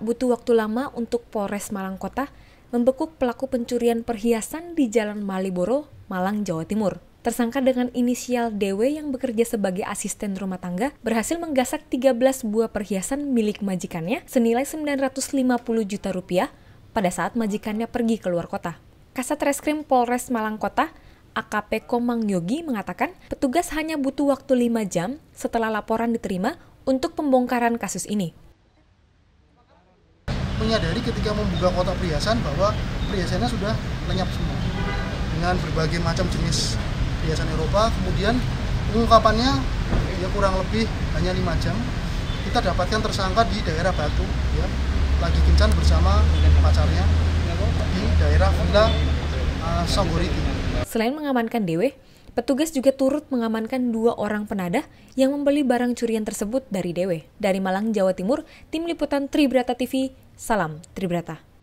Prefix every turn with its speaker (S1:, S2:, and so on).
S1: butuh waktu lama untuk Polres Malang Kota membekuk pelaku pencurian perhiasan di Jalan Maliboro, Malang, Jawa Timur. Tersangka dengan inisial DW yang bekerja sebagai asisten rumah tangga berhasil menggasak 13 buah perhiasan milik majikannya senilai 950 juta rupiah pada saat majikannya pergi keluar kota. Kasat Reskrim Polres Malang Kota, AKP Komang Yogi mengatakan petugas hanya butuh waktu 5 jam setelah laporan diterima untuk pembongkaran kasus ini
S2: menyadari ketika membuka kotak perhiasan bahwa perhiasannya sudah lenyap semua dengan berbagai macam jenis perhiasan Eropa. Kemudian pengungkapannya ya kurang lebih hanya lima jam. Kita dapatkan tersangka di daerah Batu, ya, lagi kencan bersama pacarnya di daerah Villa uh, Songgoriti.
S1: Selain mengamankan Dewe, Petugas juga turut mengamankan dua orang penadah yang membeli barang curian tersebut dari Dewe. Dari Malang, Jawa Timur, Tim Liputan Tribrata TV, salam Tribrata.